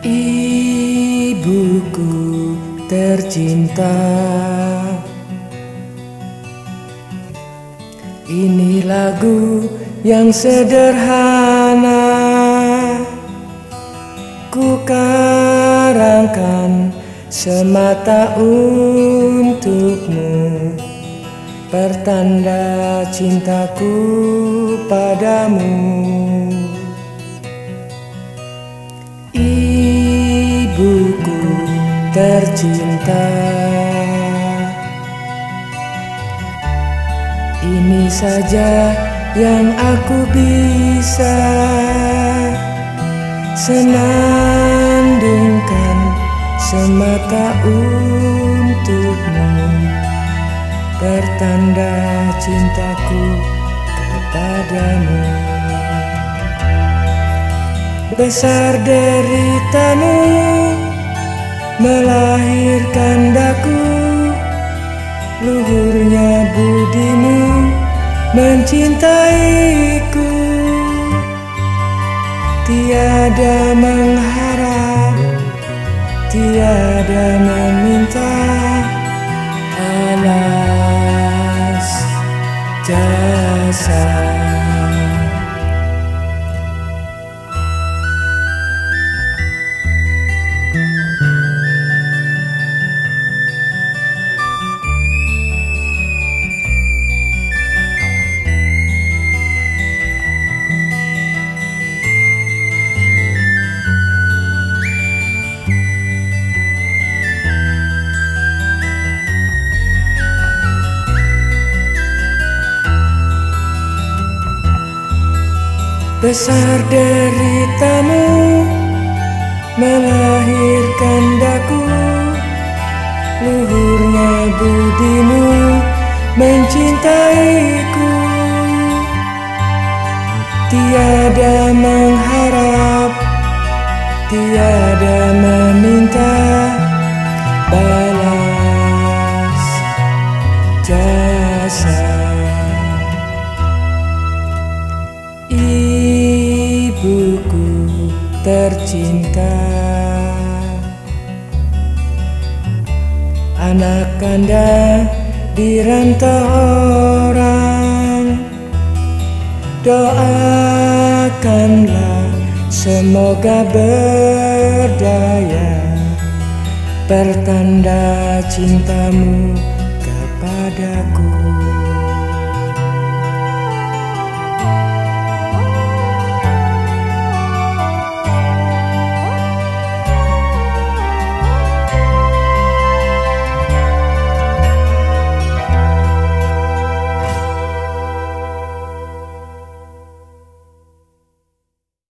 Ibuku tercinta. Ini lagu yang sederhana. Ku karangkan semata untukmu. Pertanda cintaku padamu. Tercinta. Ini saja yang aku bisa Senandungkan semata untukmu. Pertanda cintaku kepadamu. Besar deritamu melahirkan daku. Luhurnya budimu mencintaiku. Tiada mengharap, tiada meminta alas jasa Besar deritamu melahirkan daku. Luhurnya budimu mencintaiku. Tiada mengharap, tiada meminta balas jasa tercinta. Anak kanda dirantau orang. Doakanlah semoga berdaya. Pertanda cintamu kepadaku